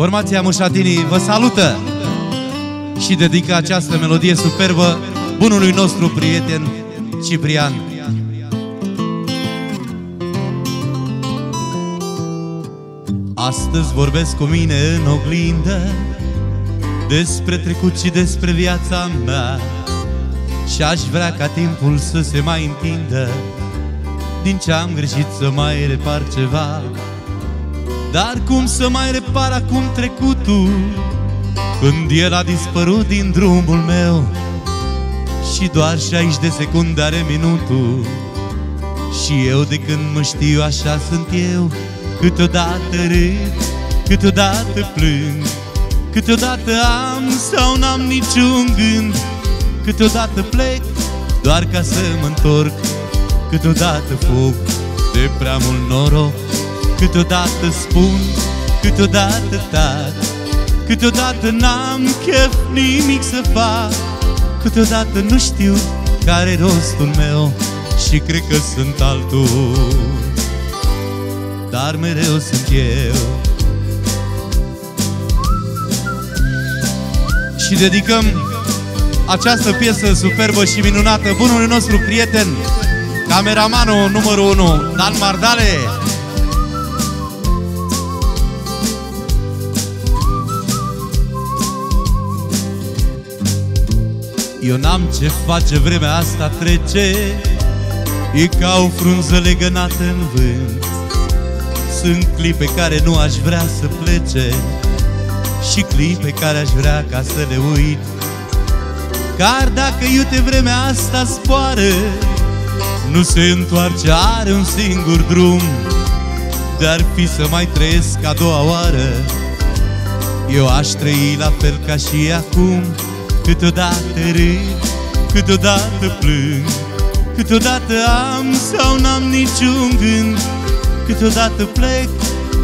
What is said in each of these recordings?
Formația Mușatinii vă salută și dedică această melodie superbă bunului nostru prieten Ciprian. Astăzi vorbesc cu mine în oglindă Despre trecut și despre viața mea Și aș vrea ca timpul să se mai întindă Din ce am greșit să mai repar ceva Dar cum să mai repar acum trecutul Când el a dispărut din drumul meu? Și doar 60 de secunde are minutul. Și eu de când mă știu așa sunt eu. Câteodată râd, câteodată plâng. Câteodată am sau n-am niciun gând. Câteodată plec doar ca să mă întorc. Câteodată fug de prea mult noroc Câteodată spun, câteodată tac Câteodată n-am chef nimic să fac Câteodată nu știu care rostul meu Și cred că sunt altul dar mereu sunt eu Și dedicăm această piesă superbă și minunată bunului nostru prieten, cameramanul numărul 1, Dan Mardale. Eu n-am ce face, vremea asta trece. E ca o frunză legănată în vânt. Sunt clipe care nu aș vrea să plece Și clipe care aș vrea ca să le uit. Car dacă iute vremea asta spoară Nu se întoarce, are un singur drum. De-ar fi să mai trăiesc a doua oară. Eu aș trăi la fel ca și acum Câteodată râd, câteodată plâng Câteodată am sau n-am niciun gând. Câteodată plec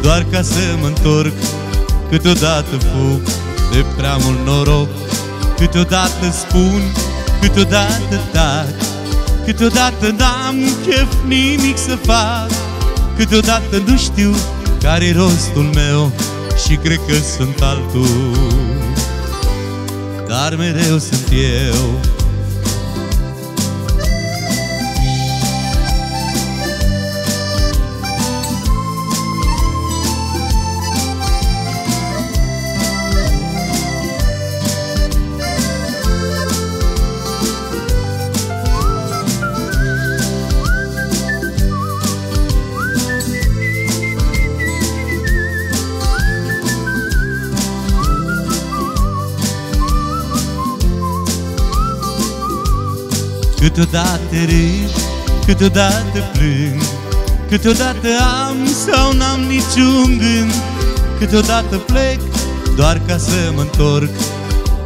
doar ca să mă întorc Câteodată fug de prea mult noroc. Câteodată spun, câteodată tac Câteodată n-am chef nimic să fac. Câteodată nu știu care-i rostul meu Și cred că sunt altul Dar mereu sunt eu Câteodată râd, câteodată plâng Câteodată am sau n-am niciun gând. Câteodată plec doar ca să mă întorc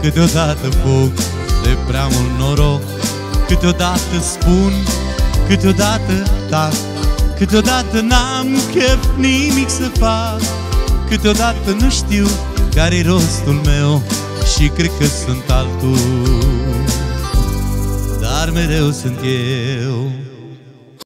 Câteodată fug de prea mult noroc. Câteodată spun, câteodată tac Câteodată n-am chef nimic să fac. Câteodată nu știu care-i rostul meu Și cred că sunt altul dar mereu sunt eu